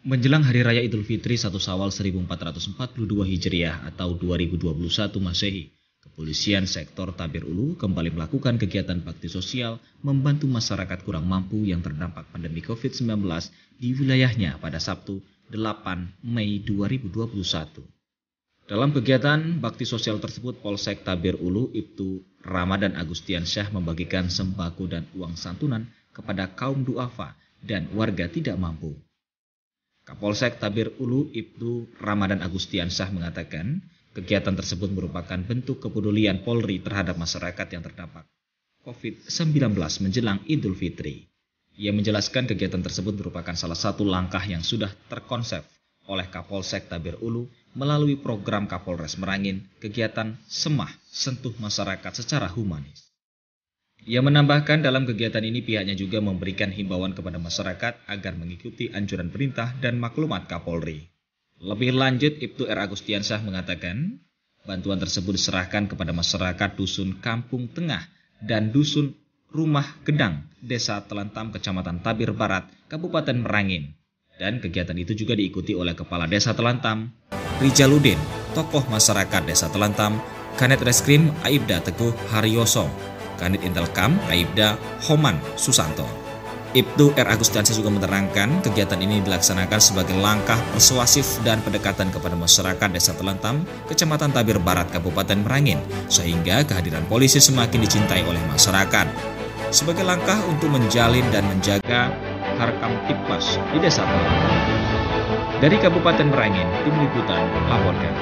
Menjelang Hari Raya Idul Fitri 1 Sawal 1442 Hijriah atau 2021 Masehi, Kepolisian Sektor Tabir Ulu kembali melakukan kegiatan bakti sosial membantu masyarakat kurang mampu yang terdampak pandemi COVID-19 di wilayahnya pada Sabtu 8 Mei 2021. Dalam kegiatan bakti sosial tersebut, Polsek Tabir Ulu Ibtu Ramadan Agustian Syah membagikan sembako dan uang santunan kepada kaum duafa dan warga tidak mampu. Kapolsek Tabir Ulu Ibtu Ramadan Agustian Syah mengatakan, kegiatan tersebut merupakan bentuk kepedulian Polri terhadap masyarakat yang terdampak COVID-19 menjelang Idul Fitri. Ia menjelaskan kegiatan tersebut merupakan salah satu langkah yang sudah terkonsep oleh Kapolsek Tabir Ulu melalui program Kapolres Merangin, kegiatan Semah Sentuh Masyarakat secara humanis. Ia menambahkan dalam kegiatan ini pihaknya juga memberikan himbauan kepada masyarakat agar mengikuti anjuran perintah dan maklumat Kapolri. Lebih lanjut, Ibtu R. Agustiansyah mengatakan, bantuan tersebut diserahkan kepada masyarakat Dusun Kampung Tengah dan Dusun Rumah Gedang, Desa Telantam, Kecamatan Tabir Barat, Kabupaten Merangin. Dan kegiatan itu juga diikuti oleh Kepala Desa Telantam, Rijaludin, tokoh masyarakat Desa Telantam, Kanet Reskrim Aibda Teguh Haryoso, Kanit Intelkam Aibda Homan Susanto. Ibtu R. Agustiansyah juga menerangkan kegiatan ini dilaksanakan sebagai langkah persuasif dan pendekatan kepada masyarakat Desa Telantam, Kecamatan Tabir Barat, Kabupaten Merangin, sehingga kehadiran polisi semakin dicintai oleh masyarakat. Sebagai langkah untuk menjalin dan menjaga harkam tipmas di Desa Telantam. Dari Kabupaten Merangin, tim liputan melaporkan.